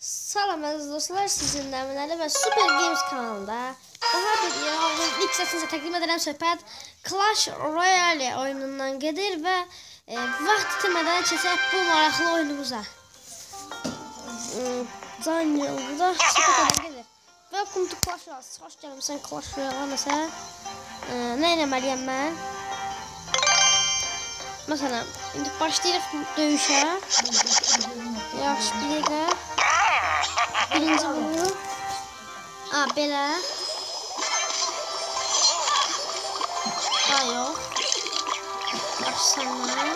Salam əziz dostlar, sizinlə Əminəli və Super Games kanalında daha bir yolun ilk səsinizi təqdim edirəm söhbət Clash Royale oyunundan gedir və e, vaxt itirmədən keçək bu maraqlı oyunumuza. Hmm, Can yolunda söhbət gedir. Welcome to Clash Royale. Xoş gəlmisən Clash Royale məsələn. E, nə etməliyəm mən? Məsələn, indi başlayırıq döyüşə. Yaxşı, bir dəqiqə. birinci bu. A, belə. A, yox. Baxsana.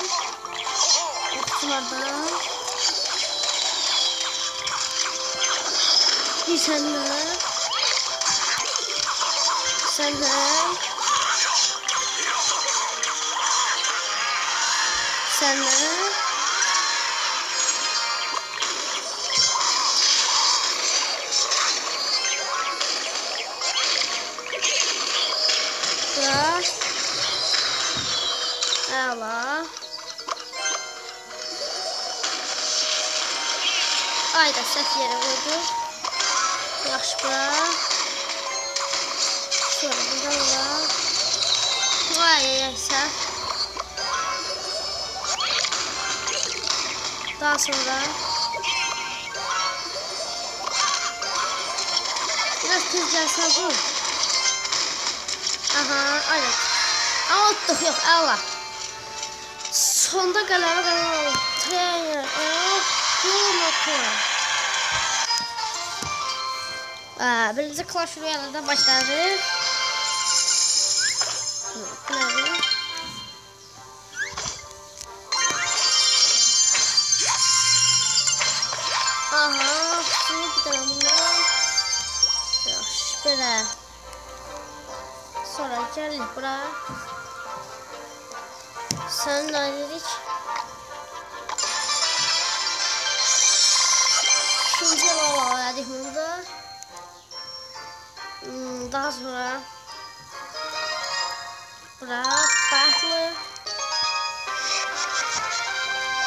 Oxuculardan. Bir səndən. Səndən. Səndən. Əla. Ayda səhv yerə qoyduq. Yaxşı bura. Sonra burada bura. Ay ay ay səhv. Daha sonra. Biraz tez gəlsən bu. Aha. Ama attık yok, Allah. Sonda qələbə oldu. Trainer, eh, Kumotor. Aa, birinci Clash Royale'da başladı. Aha, şimdi gidelim bundan. Yaxşı, belə. Sonra geldik buraya. Sen de dedik. Şimdi lava verdik burada. Hmm, daha sonra buraya battle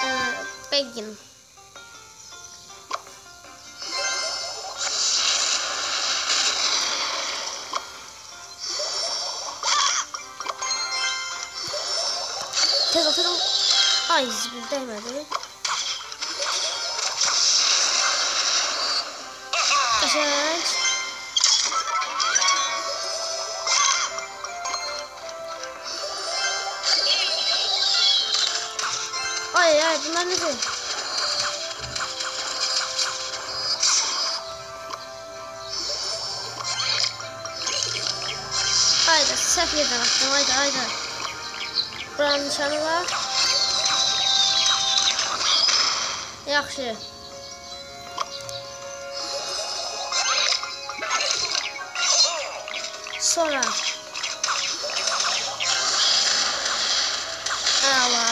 ee. Tez atarım. Ay zibir değmedi. Kaçak. Ay ay bunlar ne diyor? Haydi sef yerden attım haydi haydi. Buranın nişanı var. Yaxşı. Sonra. Əla.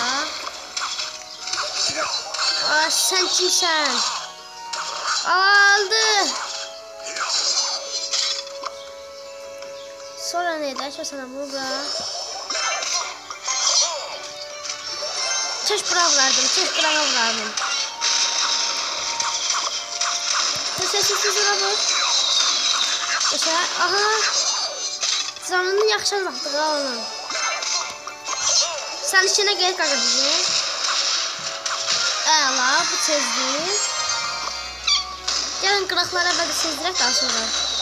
Aa, sən kimsən? Aldı. Sonra ne eder? Sana bunu bırak. Çeş bura vurardım, çeş buraya vurardım. Çeş çeş çeş bura vur. Çeşə, aha. Canını yaxşı uzaqdır onun. Sən içinə gəl qaqacığım. Əla, bu çezdir. Gəlin qıraqlara bəqə çezdirək daha sonra.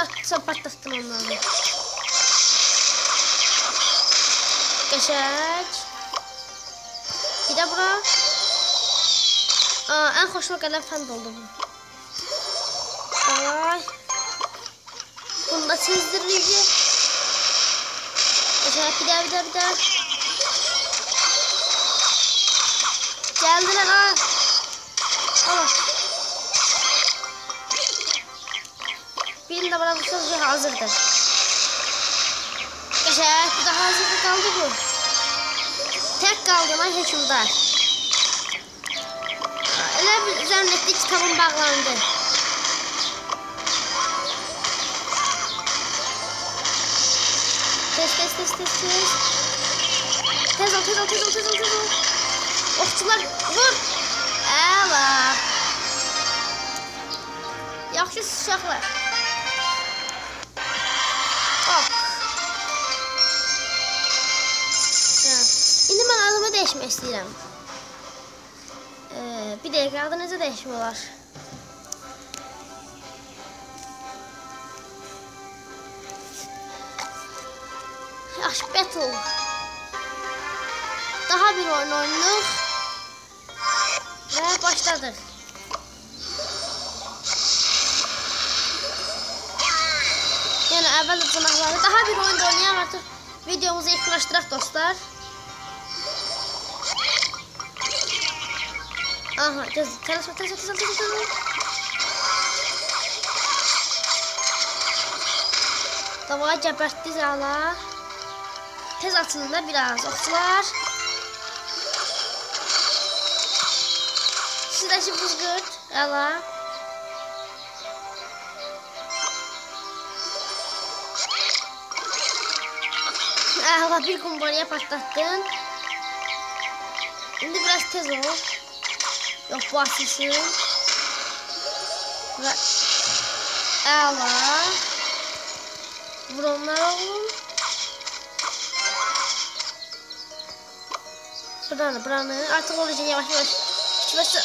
Necə fırlatsan patlatdın onları. Qəşək. Bir də bura. Aa, ən xoşuma gələn fənd oldu bu. Ay. Bunda sezdirici. Qəşək, bir də, bir də, bir də. Geldiler ha. Ama. Birini de bana vursanız hazırdı. Geçer. Bu da hazırda kaldı bu. Tek kaldı lan hükümdar. Öyle zannettik kitabım bağlandı. Test test test test test. tez ol, tez ol, tez ol, tez ol. Okçular vur. Əla. Yaxşı uşaqlar. Dəyişmək istəyirəm. Ee, bir dəqiqə adı necə dəyişmək olar? Yaxşı, battle. Daha bir oyun oynayırıq. Və başladıq. Yəni əvvəl cınaqları daha bir oyun da oynayaq artıq videomuzu yekunlaşdıraq dostlar. Aha, just tell us what, tell us what, tell us what, tell us what. Davay gəbərtdi zəla. Tez açılın da biraz, oxçular. Siz də ki, buz qırt, əla. Əla, bir qumbarıya patlatdın. İndi biraz tez olur. eu posso assim. Ah lá. Brunão. Banana, banana. Ah, estou longe, eu acho que vai ser...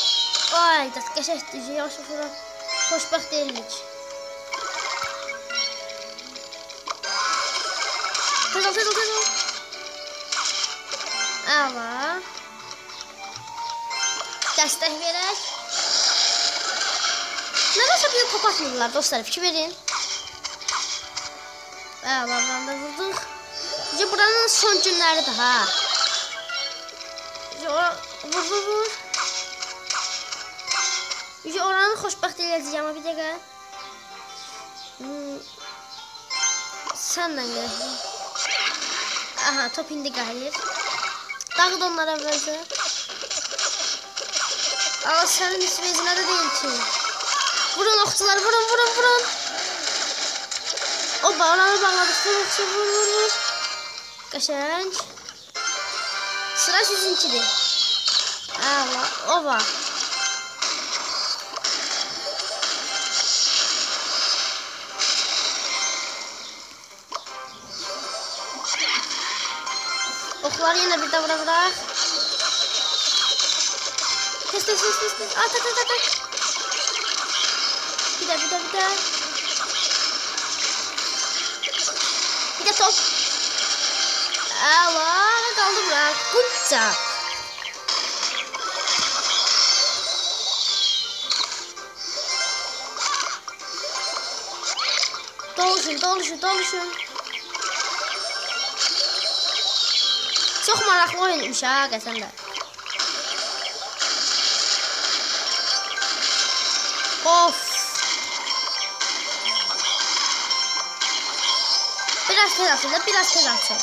Ai, tá esquecendo, de eu acho que foi os partilhos. Fez um, que um, fez. Dəstək verək. Nədəsə bir top atmırlar dostlar, fikir verin. Əla, buranı da vurduq. Bizə buranın son günləridir ha. Bizə ora vur, vur, vur. Bizə oranı xoşbəxt eləyəcəyəm bir dəqiqə. Hmm. Sənlə gəlir. Aha, top indi gəlir. Dağıt onlara əvvəlcə. Ama senin ismizine de değil ki. Vurun okçular vurun vurun vurun. O bağlanı bağladık. Vur okçu vur vur vur. Qəşəng. Sıra sizinkidir. Allah ova. Okları yine bir de vura vura. Hızlı hızlı hızlı. At at at at. Bir daha bir daha bir daha. Bir de top. Aa, kaldı bırak. Kutsak. Doluşun, ha, kesin de. Of. Biraz tez atıldı, biraz tez atıldı.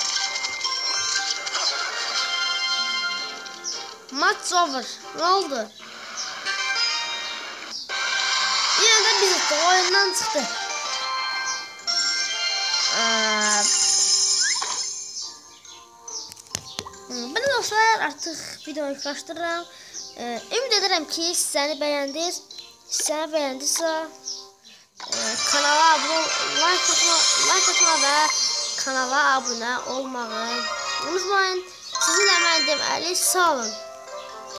Match over. Ne oldu? Yine de biz attık. Oyundan çıktı. Aa, Hmm, dostlar artık videoyu yüklaşdırıram. Ee, ümid edirəm ki, sizəni bəyəndiniz. Sizəni bəyəndisə, e, kanala ol- like atma, like atma və kanala abunə olmağı unutmayın. Sizinlə mən deməli sağ olun.